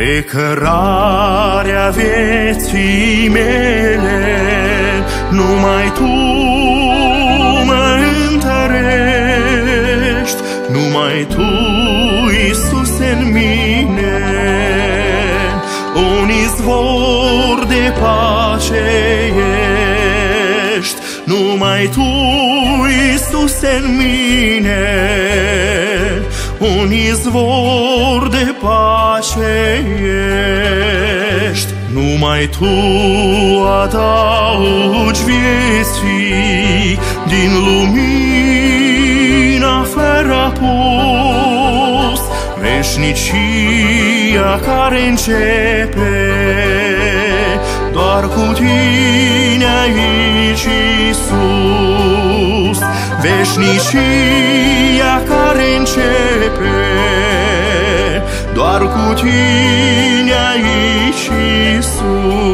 De cărarea vieții mele, numai Tu mă întărești, numai Tu, Iisus, în mine, un izvor de pace ești, numai Tu, Iisus, în mine, un izvor de pace ești. Numai Tu adaugi vieții din lumina fără pus, veșnicia care începe doar cu Tine aici, Iisus, veșnicia doar cu Tine aici, Iisus.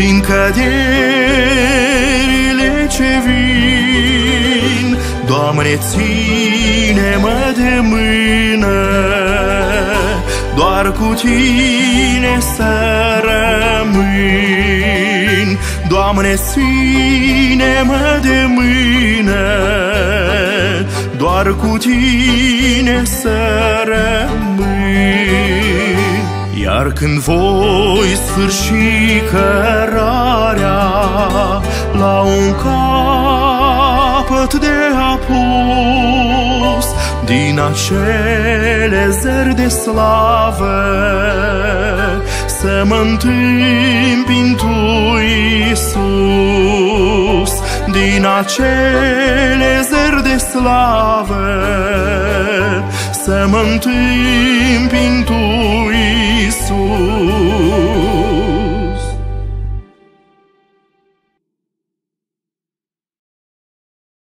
Și în leagănul iubirii și în căderile ce vin. Doamne, ține-mă de mână, doar cu Tine să rămân. Doamne, ține-mă de mână, doar cu Tine să rămân. Iar când voi sfârși cărarea la un capăt de apus, din acele zări de slavă, să mă întâmpin Tu, Iisus, din acele zări de slavă, să mă întâmpin Tu, Iisus. sorriso